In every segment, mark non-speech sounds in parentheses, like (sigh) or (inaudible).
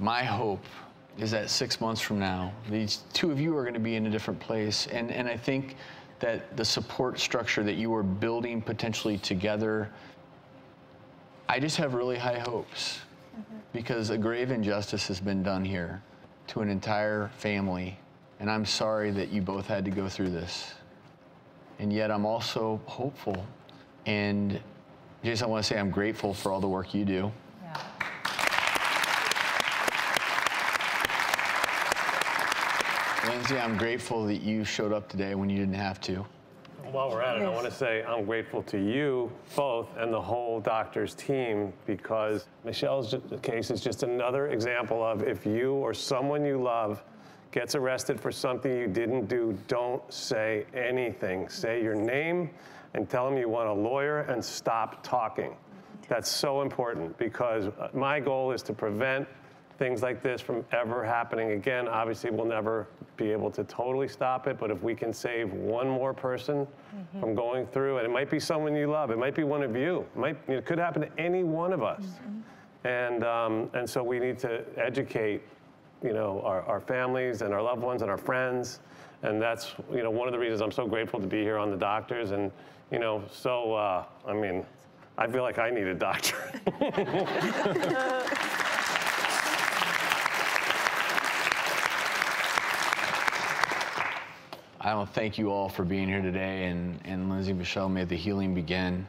My hope is that six months from now, these two of you are going to be in a different place. And, and I think that the support structure that you are building potentially together, I just have really high hopes mm-hmm. because a grave injustice has been done here to an entire family. And I'm sorry that you both had to go through this. And yet I'm also hopeful. And Jason, I want to say I'm grateful for all the work you do. Lindsay, I'm grateful that you showed up today when you didn't have to. While we're at it, I want to say I'm grateful to you both and the whole doctor's team because Michelle's case is just another example of if you or someone you love gets arrested for something you didn't do, don't say anything. Say your name and tell them you want a lawyer and stop talking. That's so important because uh, my goal is to prevent things like this from ever happening again. Obviously, we'll never be able to totally stop it, but if we can save one more person from going through, and it might be someone you love, it might be one of you, it, might, it could happen to any one of us. And, um, and so we need to educate, you know, our, our families and our loved ones and our friends. And that's, you know, one of the reasons I'm so grateful to be here on the doctors. And, you know, so, uh, I mean, I feel like I need a doctor. (laughs) (laughs) I want to thank you all for being here today. And, and Lindsay, Michelle, may the healing begin.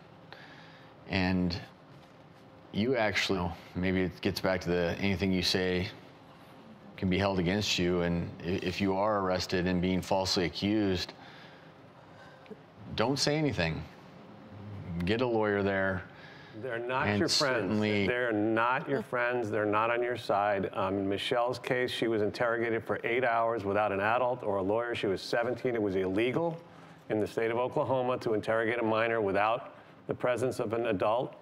And you actually, maybe it gets back to the anything you say can be held against you. And if you are arrested and being falsely accused, don't say anything. Get a lawyer there. They're not And your friends. They're not your friends. They're not on your side. Um, in Michelle's case, she was interrogated for eight hours without an adult or a lawyer. She was 17. It was illegal in the state of Oklahoma to interrogate a minor without the presence of an adult.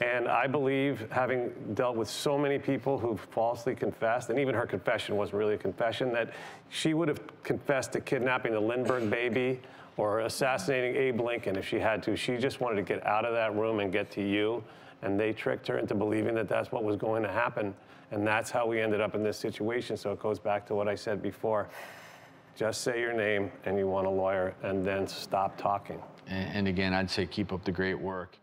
And I believe, having dealt with so many people who've falsely confessed, and even her confession wasn't really a confession, that she would have confessed to kidnapping the Lindbergh baby or assassinating Abe Lincoln if she had to. She just wanted to get out of that room and get to you. And they tricked her into believing that that's what was going to happen. And that's how we ended up in this situation. So it goes back to what I said before. Just say your name and you want a lawyer, and then stop talking. And, and again, I'd say keep up the great work.